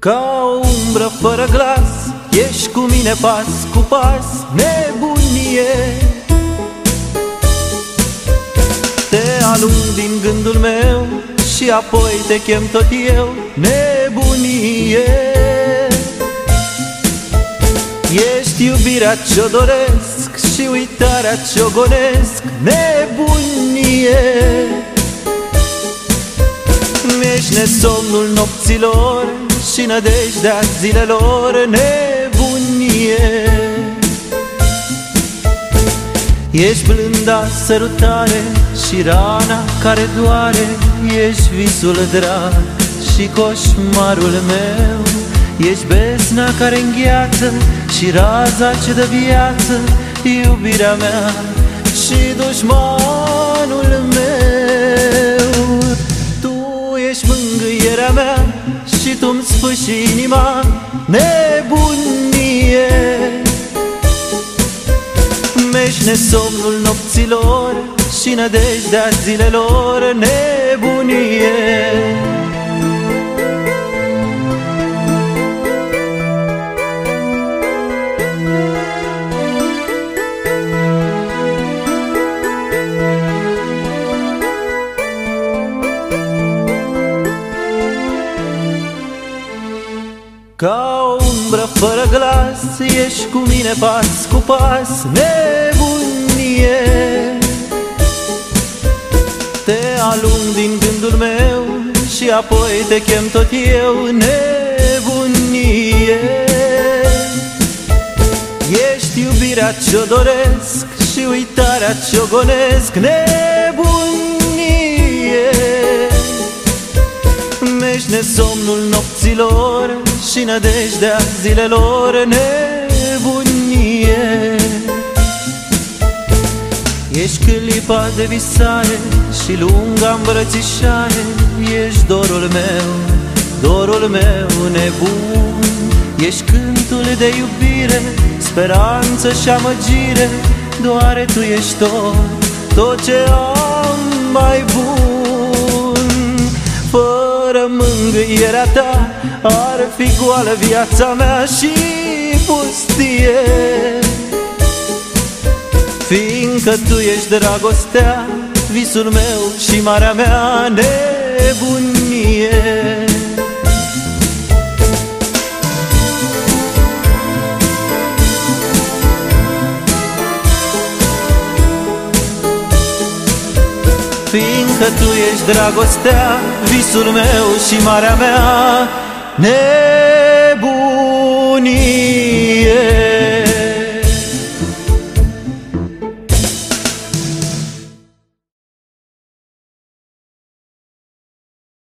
Ca o umbră fără glas Ești cu mine pas cu pas Nebunie Te alung din gândul meu Și apoi te chem tot eu Nebunie Ești iubirea ce-o doresc Și uitarea ce-o gonesc Nebunie Ești nesomnul nopților Și nădejdea zilelor Nebunie? Ești blânda sărutare Și rana care doare. Ești visul drag Și coșmarul meu. Ești besna care îngheață Și raza ce dă viață. Iubirea mea Și dușmanul Și tu-mi sfâși inima Nebunie Mești nesomnul nopților Și nădejdea zilelor Nebunie Ca o umbră fără glas Ești cu mine pas cu pas Nebunie. Te alung din gândul meu Și apoi te chem tot eu Nebunie. Ești iubirea ce-o doresc Și uitarea ce-o gonesc Nebunie. Ești nesomnul nopților Și nădejdea zilelor Nebunie? Ești clipa de visare Și lunga îmbrățișare Ești dorul meu, dorul meu nebun. Ești cântul de iubire Speranță și amăgire Doar tu ești tot, tot ce am mai bun. Fără mângâierea ta Ar fi goală viața mea și pustie. Fiindcă tu ești dragostea Visul meu și marea mea nebunie. Fiindcă tu ești dragostea, visul meu și marea mea. Nebunie